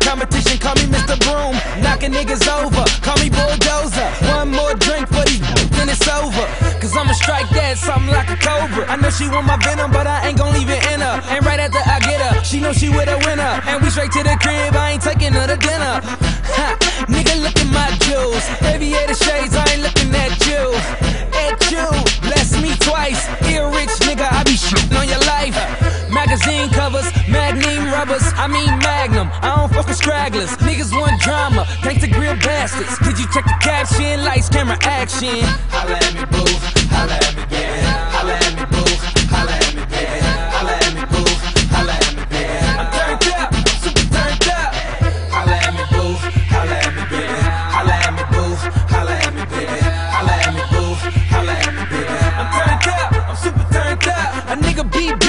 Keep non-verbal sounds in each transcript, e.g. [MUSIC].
competition, call me Mr. Broom. Knocking niggas over, call me Bulldozer. One more drink for these [LAUGHS] then it's over. Cause I'ma strike that something like a cobra. I know she want my venom, but I ain't gon' leave it in her. And right after I get her, she know she with a winner. And we straight to the crib, I ain't taking her to dinner. Ha, nigga, look at my jewels. Aviator shades, I ain't looking at you. At you, bless me twice. Ear rich nigga, I be shitting on your life. Magazine covers, rubbers, I mean magnum. I don't fuck with stragglers. Niggas want drama, thanks to grill bastards. Did you check the caption? Lights, camera, action. Holla at me, boo. Holla at me, yeah. Holla at me, boo. Holla at me, yeah. Holla at me, boo. Holla at me, yeah. I'm turned up, super turned up. Holla at me, boo. Holla at me, baby. Holla at me, boo. Holla at me, baby. Holla at me, boo. Holla at me, baby. I'm turned up, I'm super turned up. A nigga beep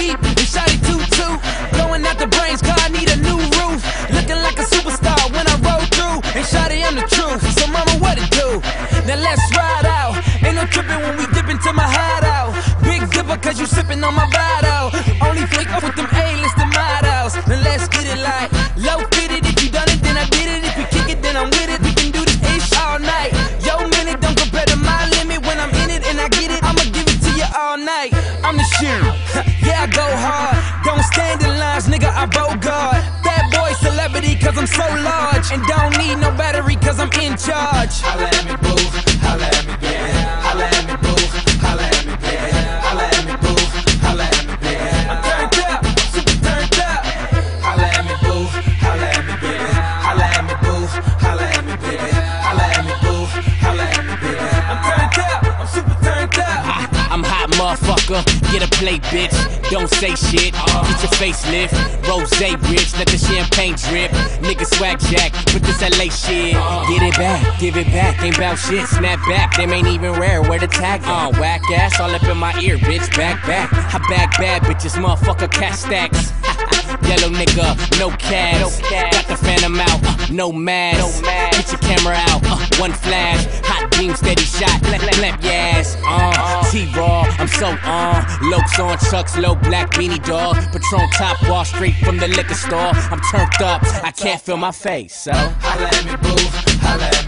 Tripping when we dip into my hideout. Big dipper, cause you sipping on my bottle. Only flick up with them A-listed models. Now let's get it like low fitted. If you done it, then I did it. If you kick it, then I'm with it. We can do this ish all night. Yo, minute don't compare to my limit. When I'm in it and I get it, I'ma give it to you all night. I'm the shit. [LAUGHS] yeah, I go hard. Don't stand in lines, nigga. I bogart. Bad boy celebrity, cause I'm so large. And don't need no battery, cause I'm in charge. Holla at me, boo. Holla at me, motherfucker. Get a plate, bitch. Don't say shit. Get your facelift. Rose rich. Let the champagne drip. Nigga swag jack. Put this LA shit. Get it back. Give it back. Ain't bout shit. Snap back. Them ain't even rare. Where the tag on? whack ass all up in my ear, bitch. Back, back. I bag bad bitches. Motherfucker cash stacks. [LAUGHS] Yellow nigga, no cash. Got the phantom out, uh, no mask. Get your camera out, uh, one flash. Hot beam, steady shot. Clap, clap, clap, yes. Uh, T-Raw, I'm so on. Lokes on chucks, low black beanie dog. Patron top wall straight from the liquor store. I'm turned up, I can't feel my face, so. Holla at me, boo. Holla at me.